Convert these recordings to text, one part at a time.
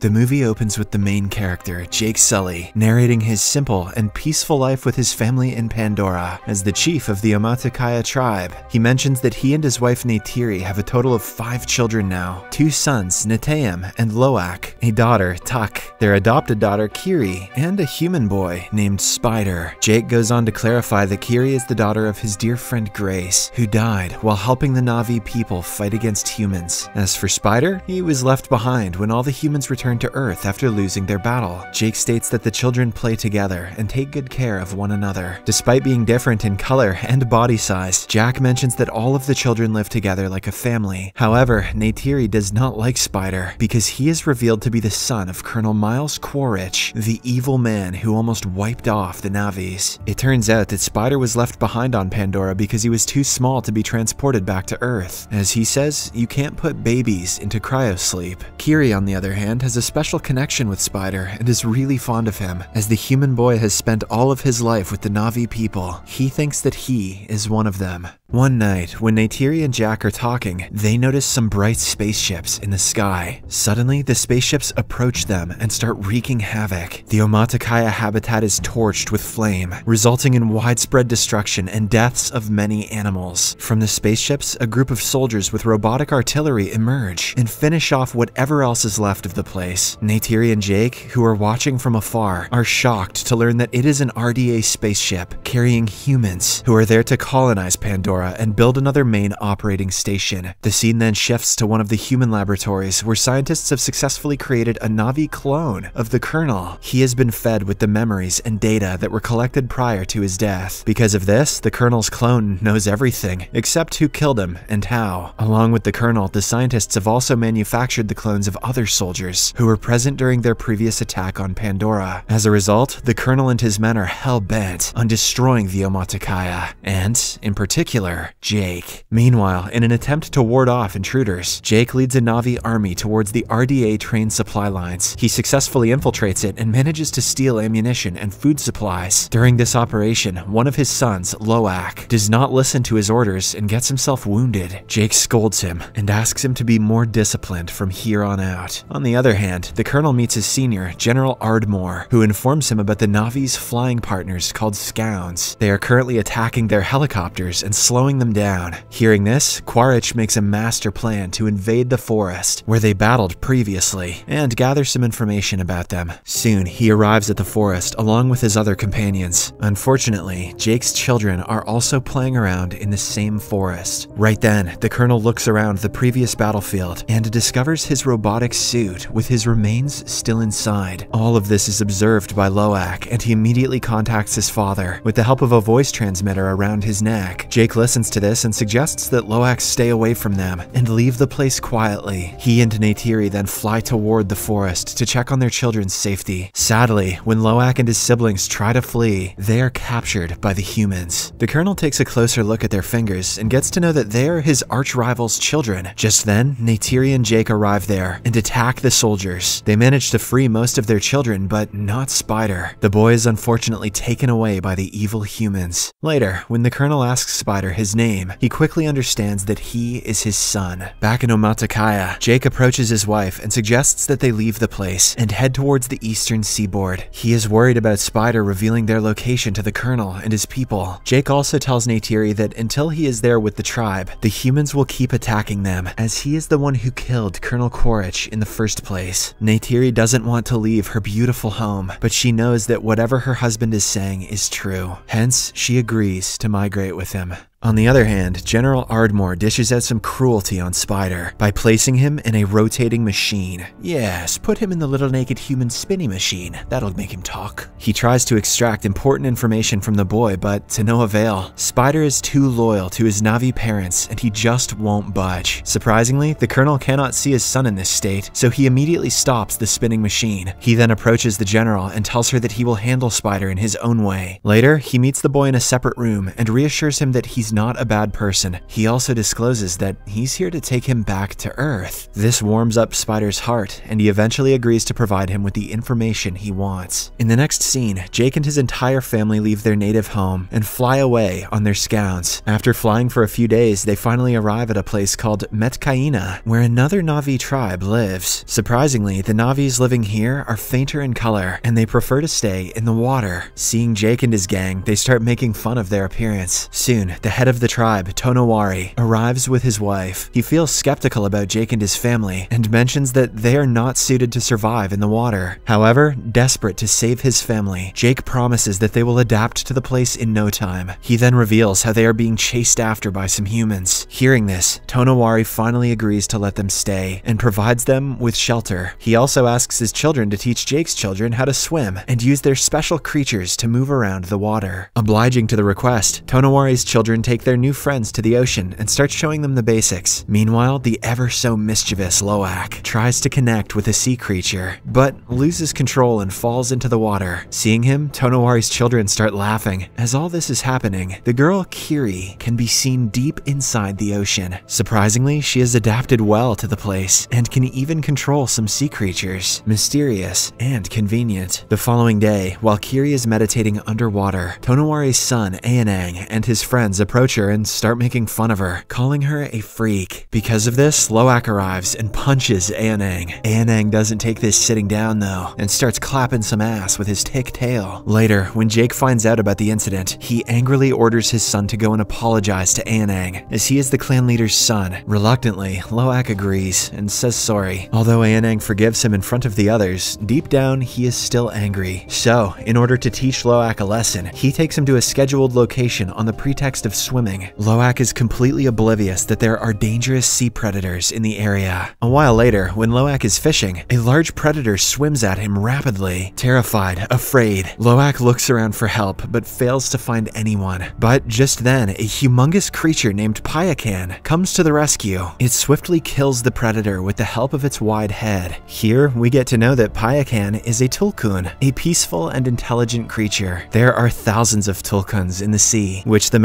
The movie opens with the main character, Jake Sully, narrating his simple and peaceful life with his family in Pandora. As the chief of the Omaticaya tribe, he mentions that he and his wife Neytiri have a total of five children now two sons, Neteyam and Loak, a daughter, Tuck, their adopted daughter, Kiri, and a human boy named Spider. Jake goes on to clarify that Kiri is the daughter of his dear friend Grace, who died while helping the Navi people fight against humans. As for Spider, he was left behind when all the humans returned to Earth after losing their battle. Jake states that the children play together and take good care of one another. Despite being different in color and body size, Jack mentions that all of the children live together like a family. However, Neytiri does not like Spider because he is revealed to be the son of Colonel Miles Quaritch, the evil man who almost wiped off the Navis. It turns out that Spider was left behind on Pandora because he was too small to be transported back to Earth. As he says, you can't put babies into cryosleep. Kiri, on the other hand, has a special connection with Spider and is really fond of him. As the human boy has spent all of his life with the Navi people, he thinks that he is one of them. One night, when Neytiri and Jack are talking, they notice some bright spaceships in the sky. Suddenly, the spaceships approach them and start wreaking havoc. The Omaticaya habitat is torched with flame, resulting in widespread destruction and deaths of many animals. From the spaceships, a group of soldiers with robotic artillery emerge and finish off whatever else is left of the place. Neytiri and Jake, who are watching from afar, are shocked to learn that it is an RDA spaceship carrying humans who are there to colonize Pandora and build another main operating station. The scene then shifts to one of the human laboratories where scientists have successfully created a Navi clone of the Colonel. He has been fed with the memories and data that were collected prior to his death. Because of this, the Colonel's clone knows everything, except who killed him and how. Along with the Colonel, the scientists have also manufactured the clones of other soldiers who were present during their previous attack on Pandora. As a result, the Colonel and his men are hell-bent on destroying the Omaticaya, and, in particular, Jake. Meanwhile, in an attempt to ward off intruders, Jake leads a Navi army towards the RDA train supply lines. He successfully infiltrates it and manages to steal ammunition and food supplies. During this operation, one of his sons, Loak, does not listen to his orders and gets himself wounded. Jake scolds him and asks him to be more disciplined from here on out. On the other hand, the colonel meets his senior, General Ardmore, who informs him about the Navi's flying partners called Scounds. They are currently attacking their helicopters and slowing them down. Hearing this, Quaritch makes a master plan to invade the forest, where they battled previously, and gather some information about them. Soon, he arrives at the forest along with his other companions. Unfortunately, Jake's children are also playing around in the same forest. Right then, the colonel looks around the previous battlefield and discovers his robotic suit with his remains still inside. All of this is observed by Loak, and he immediately contacts his father. With the help of a voice transmitter around his neck, Jake listens to this and suggests that Loak stay away from them and leave the place quietly. He and Neytiri then fly toward the forest to check on their children's safety. Sadly, when Loak and his siblings try to flee, they are captured by the humans. The colonel takes a closer look at their fingers and gets to know that they are his arch rival's children. Just then, Neytiri and Jake arrive there and attack the soldiers. They manage to free most of their children, but not Spider. The boy is unfortunately taken away by the evil humans. Later, when the colonel asks Spider his name, he quickly understands that he is his son. Back in Omaticaya, Jake approaches his wife and suggests that they leave the place and head towards the eastern seaboard. He is worried about Spider revealing their location to the colonel and his people. Jake also tells Neytiri that until he is there with the tribe, the humans will keep attacking them, as he is the one who killed Colonel Quaritch in the first place. Neytiri doesn't want to leave her beautiful home, but she knows that whatever her husband is saying is true. Hence, she agrees to migrate with him. On the other hand, General Ardmore dishes out some cruelty on Spider by placing him in a rotating machine. Yes, put him in the little naked human spinning machine. That'll make him talk. He tries to extract important information from the boy, but to no avail. Spider is too loyal to his Navi parents, and he just won't budge. Surprisingly, the Colonel cannot see his son in this state, so he immediately stops the spinning machine. He then approaches the General and tells her that he will handle Spider in his own way. Later, he meets the boy in a separate room and reassures him that he's he's not a bad person, he also discloses that he's here to take him back to Earth. This warms up Spider's heart, and he eventually agrees to provide him with the information he wants. In the next scene, Jake and his entire family leave their native home and fly away on their scouts. After flying for a few days, they finally arrive at a place called Metkayina, where another Navi tribe lives. Surprisingly, the Navis living here are fainter in color, and they prefer to stay in the water. Seeing Jake and his gang, they start making fun of their appearance. Soon, the head of the tribe, Tonowari, arrives with his wife. He feels skeptical about Jake and his family, and mentions that they are not suited to survive in the water. However, desperate to save his family, Jake promises that they will adapt to the place in no time. He then reveals how they are being chased after by some humans. Hearing this, Tonowari finally agrees to let them stay and provides them with shelter. He also asks his children to teach Jake's children how to swim and use their special creatures to move around the water. Obliging to the request, Tonowari's children take their new friends to the ocean and start showing them the basics. Meanwhile, the ever so mischievous Loak tries to connect with a sea creature, but loses control and falls into the water. Seeing him, Tonowari's children start laughing. As all this is happening, the girl Kiri can be seen deep inside the ocean. Surprisingly, she has adapted well to the place and can even control some sea creatures. Mysterious and convenient. The following day, while Kiri is meditating underwater, Tonowari's son Aonung and his friends approach her and start making fun of her, calling her a freak. Because of this, Loak arrives and punches Aonung. Aonung doesn't take this sitting down though, and starts clapping some ass with his tick tail. Later, when Jake finds out about the incident, he angrily orders his son to go and apologize to Aonung, as he is the clan leader's son. Reluctantly, Loak agrees and says sorry. Although Aonung forgives him in front of the others, deep down he is still angry. So, in order to teach Loak a lesson, he takes him to a scheduled location on the pretext of swimming. Loak is completely oblivious that there are dangerous sea predators in the area. A while later, when Loak is fishing, a large predator swims at him rapidly. Terrified, afraid, Loak looks around for help but fails to find anyone. But just then, a humongous creature named Payakan comes to the rescue. It swiftly kills the predator with the help of its wide head. Here, we get to know that Payakan is a Tulkun, a peaceful and intelligent creature. There are thousands of Tulkuns in the sea, which the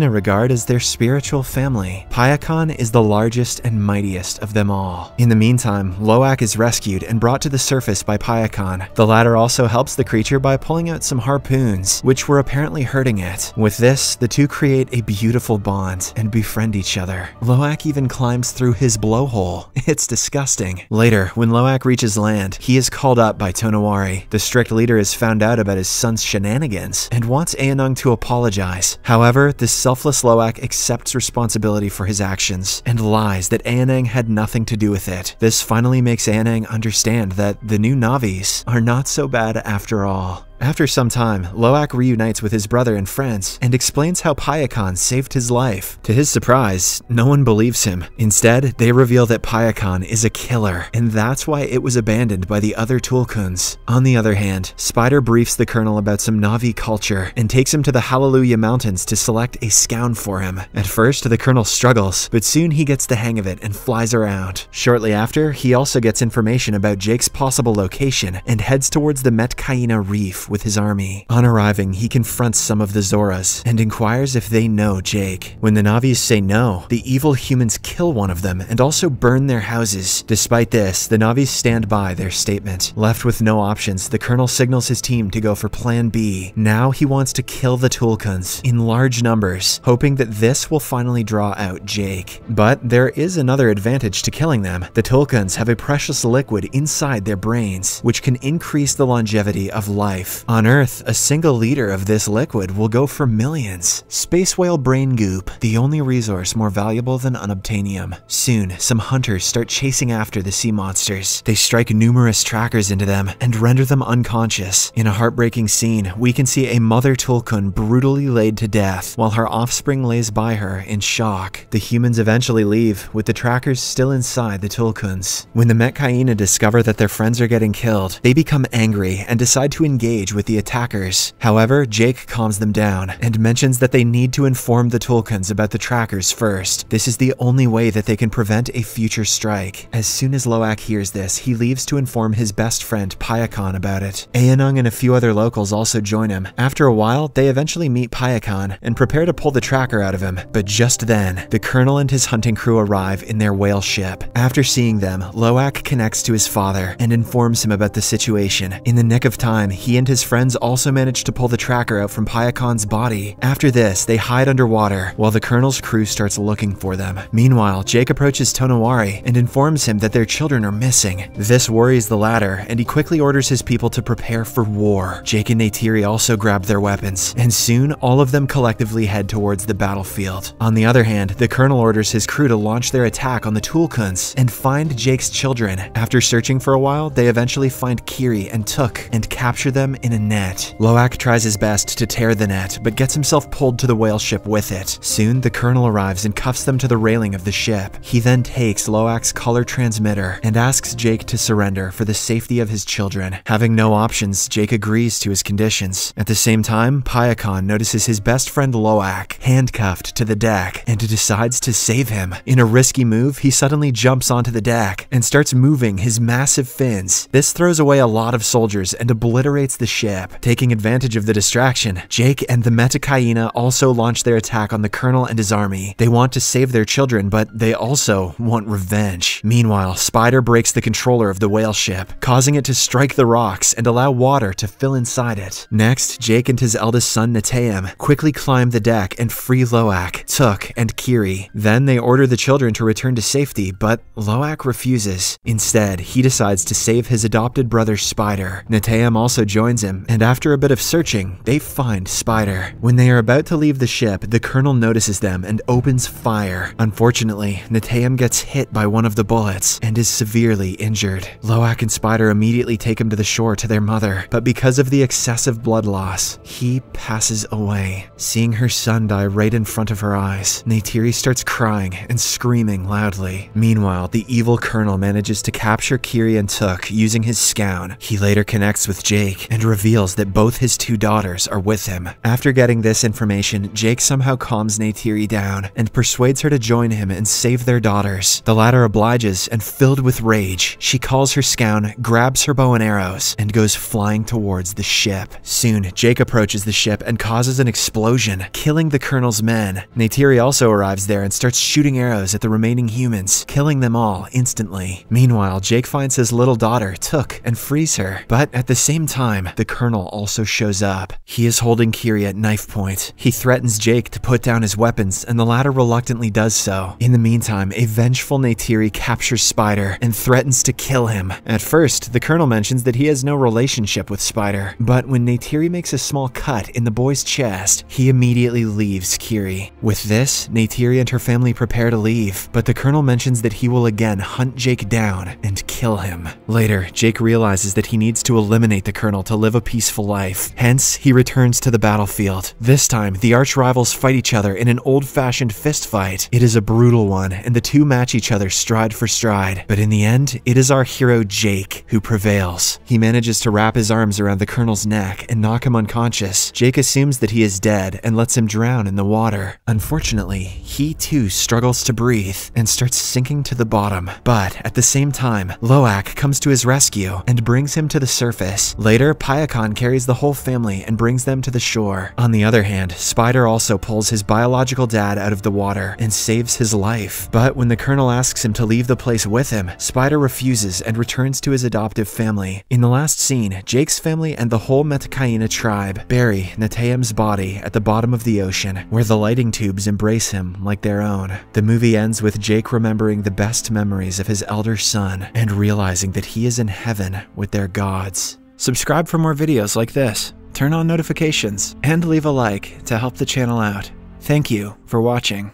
Metkayina regard as their spiritual family. Payakan is the largest and mightiest of them all. In the meantime, Loak is rescued and brought to the surface by Payakan. The latter also helps the creature by pulling out some harpoons, which were apparently hurting it. With this, the two create a beautiful bond and befriend each other. Loak even climbs through his blowhole. It's disgusting. Later, when Loak reaches land, he is called up by Tonowari. The strict leader has found out about his son's shenanigans and wants Aonung to apologize. However, the selfless Loak accepts responsibility for his actions and lies that Aonung had nothing to do with it. This finally makes Aonung understand that the new Navis are not so bad after all. After some time, Loak reunites with his brother and friends and explains how Payakan saved his life. To his surprise, no one believes him. Instead, they reveal that Payakan is a killer, and that's why it was abandoned by the other Tulkuns. On the other hand, Spider briefs the Colonel about some Navi culture and takes him to the Hallelujah Mountains to select a scound for him. At first, the Colonel struggles, but soon he gets the hang of it and flies around. Shortly after, he also gets information about Jake's possible location and heads towards the Metkayina Reef with his army. On arriving, he confronts some of the Zoras and inquires if they know Jake. When the Navis say no, the evil humans kill one of them and also burn their houses. Despite this, the Navis stand by their statement. Left with no options, the colonel signals his team to go for Plan B. Now he wants to kill the Tulkuns in large numbers, hoping that this will finally draw out Jake. But there is another advantage to killing them. The Tulkuns have a precious liquid inside their brains, which can increase the longevity of life. On Earth, a single liter of this liquid will go for millions. Space whale brain goop, the only resource more valuable than unobtainium. Soon, some hunters start chasing after the sea monsters. They strike numerous trackers into them and render them unconscious. In a heartbreaking scene, we can see a mother Tulkun brutally laid to death while her offspring lays by her in shock. The humans eventually leave, with the trackers still inside the Tulkuns. When the Metkayina discover that their friends are getting killed, they become angry and decide to engage engage with the attackers. However, Jake calms them down and mentions that they need to inform the Tulkuns about the trackers first. This is the only way that they can prevent a future strike. As soon as Loak hears this, he leaves to inform his best friend Payakan about it. Aonung and a few other locals also join him. After a while, they eventually meet Payakan and prepare to pull the tracker out of him. But just then, the colonel and his hunting crew arrive in their whale ship. After seeing them, Loak connects to his father and informs him about the situation. In the nick of time, he and his friends also manage to pull the tracker out from Payakan's body. After this, they hide underwater while the colonel's crew starts looking for them. Meanwhile, Jake approaches Tonowari and informs him that their children are missing. This worries the latter, and he quickly orders his people to prepare for war. Jake and Neytiri also grab their weapons, and soon all of them collectively head towards the battlefield. On the other hand, the colonel orders his crew to launch their attack on the Tulkuns and find Jake's children. After searching for a while, they eventually find Kiri and Tuk and capture them in a net. Loak tries his best to tear the net, but gets himself pulled to the whale ship with it. Soon, the colonel arrives and cuffs them to the railing of the ship. He then takes Loak's color transmitter and asks Jake to surrender for the safety of his children. Having no options, Jake agrees to his conditions. At the same time, Payakan notices his best friend Loak handcuffed to the deck and decides to save him. In a risky move, he suddenly jumps onto the deck and starts moving his massive fins. This throws away a lot of soldiers and obliterates the ship. Taking advantage of the distraction, Jake and the Metkayina also launch their attack on the colonel and his army. They want to save their children, but they also want revenge. Meanwhile, Spider breaks the controller of the whale ship, causing it to strike the rocks and allow water to fill inside it. Next, Jake and his eldest son Neteyam quickly climb the deck and free Loak, Tuk, and Kiri. Then they order the children to return to safety, but Loak refuses. Instead, he decides to save his adopted brother Spider. Neteyam also joins him, and after a bit of searching, they find Spider. When they are about to leave the ship, the colonel notices them and opens fire. Unfortunately, Neteyam gets hit by one of the bullets and is severely injured. Loak and Spider immediately take him to the shore to their mother, but because of the excessive blood loss, he passes away. Seeing her son die right in front of her eyes, Neytiri starts crying and screaming loudly. Meanwhile, the evil colonel manages to capture Kiri and Tuk using his scown. He later connects with Jake and reveals that both his two daughters are with him. After getting this information, Jake somehow calms Neytiri down and persuades her to join him and save their daughters. The latter obliges, and filled with rage, she calls her scown, grabs her bow and arrows, and goes flying towards the ship. Soon, Jake approaches the ship and causes an explosion, killing the colonel's men. Neytiri also arrives there and starts shooting arrows at the remaining humans, killing them all instantly. Meanwhile, Jake finds his little daughter, Tuk, and frees her. But at the same time, the colonel also shows up. He is holding Kiri at knife point. He threatens Jake to put down his weapons, and the latter reluctantly does so. In the meantime, a vengeful Neytiri captures Spider and threatens to kill him. At first, the colonel mentions that he has no relationship with Spider, but when Neytiri makes a small cut in the boy's chest, he immediately leaves Kiri. With this, Neytiri and her family prepare to leave, but the colonel mentions that he will again hunt Jake down and kill him. Later, Jake realizes that he needs to eliminate the colonel to live a peaceful life. Hence, he returns to the battlefield. This time, the arch rivals fight each other in an old-fashioned fist fight. It is a brutal one, and the two match each other stride for stride. But in the end, it is our hero Jake who prevails. He manages to wrap his arms around the colonel's neck and knock him unconscious. Jake assumes that he is dead and lets him drown in the water. Unfortunately, he too struggles to breathe and starts sinking to the bottom. But at the same time, Loak comes to his rescue and brings him to the surface. Later, Payakan carries the whole family and brings them to the shore. On the other hand, Spider also pulls his biological dad out of the water and saves his life. But when the colonel asks him to leave the place with him, Spider refuses and returns to his adoptive family. In the last scene, Jake's family and the whole Metkayina tribe bury Neteyam's body at the bottom of the ocean, where the lighting tubes embrace him like their own. The movie ends with Jake remembering the best memories of his elder son and realizing that he is in heaven with their gods. Subscribe for more videos like this, turn on notifications, and leave a like to help the channel out. Thank you for watching.